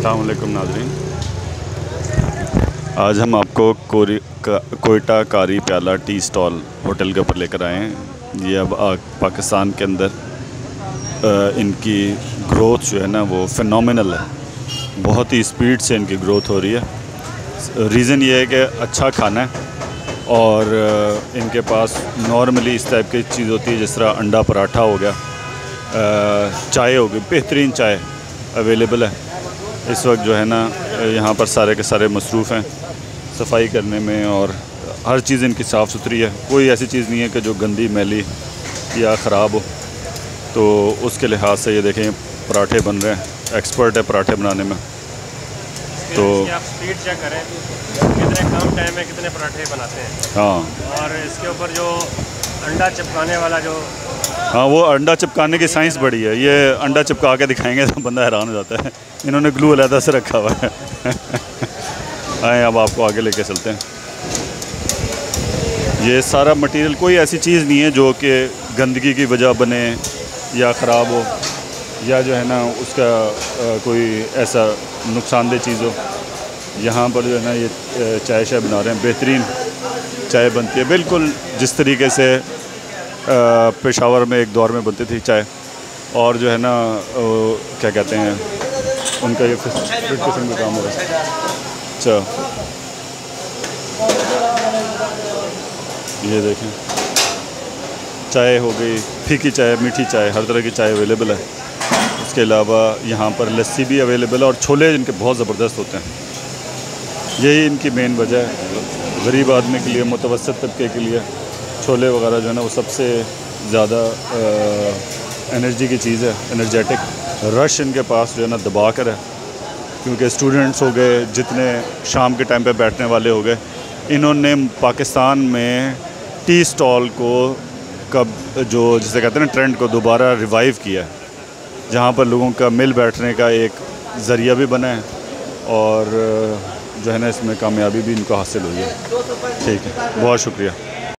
السلام علیکم ناظرین۔ آج ہم آپ کو کوئٹہ کاری پیالہ ٹی سٹال ہوٹل کے اوپر لے کر آئے ہیں۔ یہ اب پاکستان کے اندر ان کی گروتھ جو ہے نا، وہ فنومنل ہے۔ بہت ہی اسپیڈ سے ان کی گروتھ ہو رہی ہے۔ ریزن یہ ہے کہ اچھا کھانا ہے اور ان کے پاس نارملی اس ٹائپ کی چیز ہوتی ہے، جس طرح انڈا پراٹھا ہو گیا۔ چائے ہوگی بہترین چائے اویلیبل ہے۔ اس وقت جو ہے نا یہاں پر سارے کے سارے مصروف ہیں صفائی کرنے میں اور ہر چیز ان کی صاف ستھری ہے۔ کوئی ایسی چیز نہیں ہے کہ جو گندی میلی یا خراب ہو۔ تو اس کے لحاظ سے یہ دیکھیں پراٹھے بن رہے ہیں۔ ایکسپرٹ ہے پراٹھے بنانے میں۔ تو چیک کریں کتنے کم ٹائم میں کتنے پراٹھے بناتے ہیں؟ ہاں۔ اور اس کے اوپر جو انڈا چپکانے والا جو ہاں وہ انڈا چپکانے کی سائنس بڑی ہے۔ یہ انڈا چپکا کے دکھائیں گے تو بندہ حیران ہو جاتا ہے۔ انہوں نے گلو علیحدہ سے رکھا ہوا ہے۔ آئیں، اب آپ کو آگے لے کے چلتے ہیں۔ یہ سارا مٹیریل کوئی ایسی چیز نہیں ہے جو کہ گندگی کی وجہ بنے یا خراب ہو یا جو ہے نا اس کا کوئی ایسا نقصان دہ چیز ہو۔ یہاں پر جو ہے نا یہ چائے شائے بنا رہے ہیں۔ بہترین چائے بنتی ہے۔ بالکل جس طریقے سے پشاور میں ایک دور میں بنتی تھی چائے اور جو ہے نا کیا کہتے ہیں، ان کا یہ قسم کا کام ہو رہا ہے۔ اچھا۔ یہ دیکھیں۔ چائے ہو گئی، پھیکی چائے، میٹھی چائے، ہر طرح کی چائے اویلیبل ہے۔ اس کے علاوہ یہاں پر لسی بھی اویلیبل ہے اور چھولے جن کے بہت زبردست ہوتے ہیں۔ یہی ان کی مین وجہ ہے۔ غریب آدمی کے لیے، متوسط طبقے کے لیے۔ چھولے وغیرہ جو ہے نا وہ سب سے زیادہ انرجی کی چیز ہے انرجیٹک رش ان کے پاس جو ہے نا دبا کر ہے۔ کیونکہ اسٹوڈنٹس ہو گئے، جتنے شام کے ٹائم پہ بیٹھنے والے ہو گئے، انہوں نے پاکستان میں ٹی سٹال کو کب جو جسے کہتے ہیں نا ٹرینڈ کو دوبارہ ریوائیو کیا ہے۔ جہاں پر لوگوں کا مل بیٹھنے کا ایک ذریعہ بھی بنا ہے اور جو ہے نا اس میں کامیابی بھی ان کو حاصل ہوئی ہے۔ ٹھیک ہے، بہت شکریہ۔